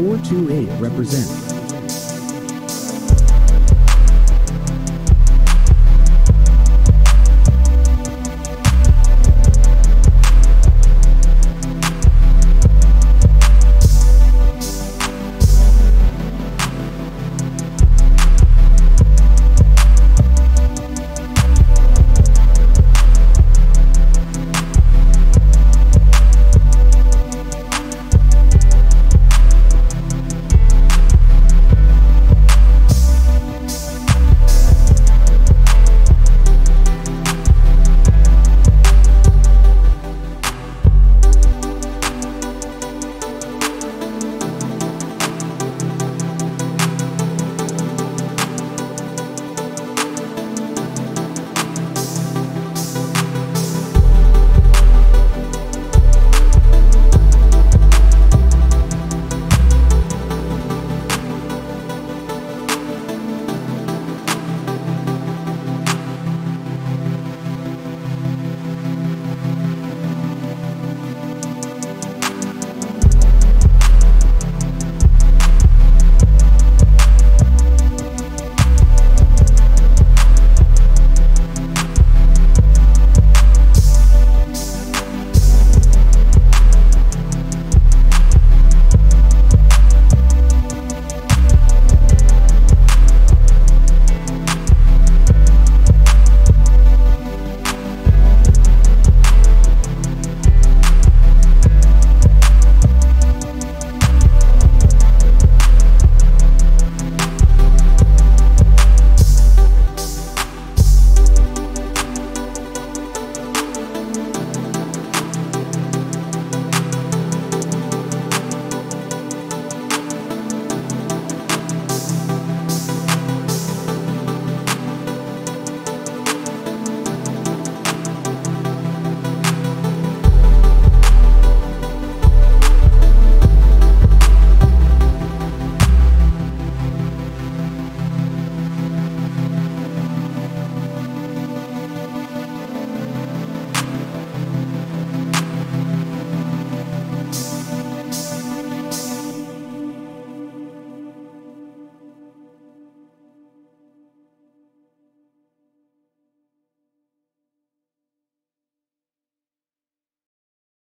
428 represents.